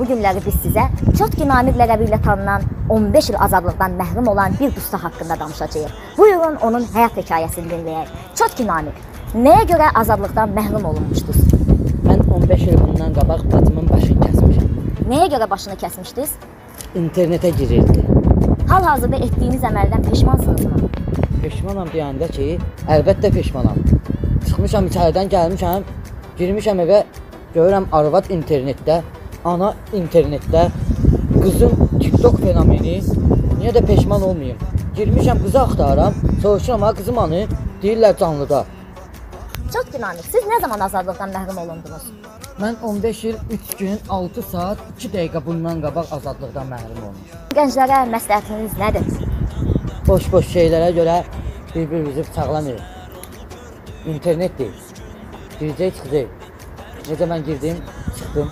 Bu günləri biz sizə Çotki Namir ləqəbi ilə tanınan 15 il azadlıqdan məhrum olan bir dusta haqqında danışacağıq. Buyurun onun həyat hekayəsini dinləyək. Çotki Namir, nəyə görə azadlıqdan məhrum olunmuşdunuz? Mən 15 il bundan qabaq bacımın başını kəsmişəm. Nəyə görə başını kəsmişdiniz? İnternetə girirdi. Hal-hazırda etdiyiniz əməldən peşmansınızmı? Peşmanam deyəndə ki, əlbəttə peşmanam. Çıxmışam içəridən gəlmişəm, girmişəm evə, görürəm arvad internetdə, ana internetdə, qızım TikTok fenomeni. Niyə də peşman olmayım? Girmişəm qızı axtarıram, soruşuram ha qızım hanı? Deyirlər canlıda. Çotki Namir, siz nə zaman azadlıqdan məhrum olundunuz? Mən 15 il 3 gün 6 saat 2 dəqiqə bundan qabaq azadlıqdan məhrum olmuşam. Gənclərə məsləhətiniz nədir? Boş-boş şeylərə görə bir-birimizi bıçaqlamayın. İnternet deyil. Girəcək, çıxacaq. Necə mən girdim, tuh.